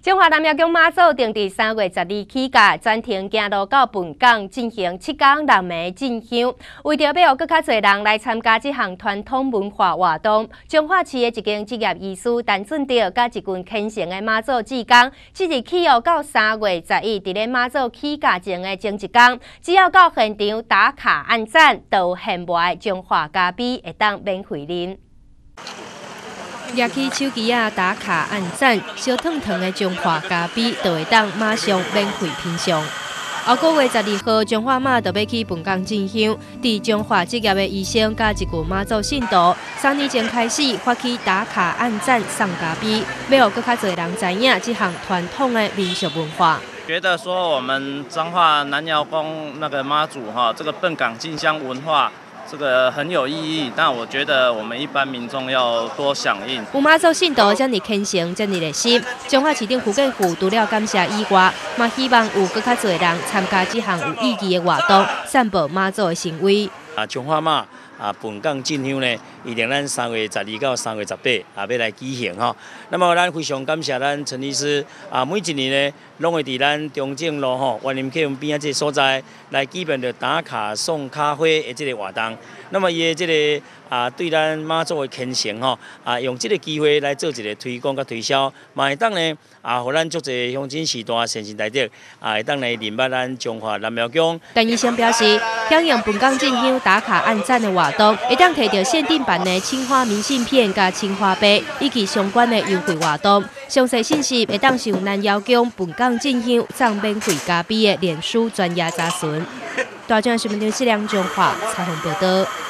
中华南庙宫妈祖定伫三月十二起假，专程行路到本港进行七天六暝进香。为着要有更较侪人来参加这项传统文化活动，彰化市的一间职业医师陈俊德甲一群虔诚的妈祖志工，即日起哦到三月十一，伫咧妈祖起假前的前一天，只要到现场打卡按赞，到现卖中华咖啡会当免费啉。拿起手机啊，打卡按赞，小烫烫的中华咖啡就会当马上免费品尝。下个月十二号，中华妈就要去本港进香，伫中华职业的医生加一句妈祖信徒，三年前开始发起打卡按赞送咖啡，要有更加多人知影这项传统的民俗文化。觉得说我们彰化南窑宫那个妈祖哈，这个笨港进香文化。这个很有意义，但我觉得我们一般民众要多响应。有妈祖信徒将你虔诚，将你的心，彰化市长胡建府除了感谢以外，嘛希望有更加多人参加这项有意义的活动，散布妈祖的神威。啊，中华嘛啊，本港进香呢，一定咱三月十二到三月十八啊，要来举行哈。那么咱非常感谢咱陈律师啊，每一年呢，拢会伫咱中正路吼，万林客运边啊这所在来举办着打卡送咖啡的这个活动。那么伊的这个啊，对咱妈祖的虔诚吼啊，用这个机会来做一个推广甲推销，嘛会当呢啊，互咱足侪乡亲时代善心大德啊，会当来认捌咱中华南庙宫。陈医生表示，响应本港进香打卡按赞的活动，会当摕到限定版的青花明信片、甲青花杯，以及相关的优惠活动。详细信息会当上南窑宫本港进行藏免费咖啡的脸书专业查询。大众新闻电视梁中华采访报道。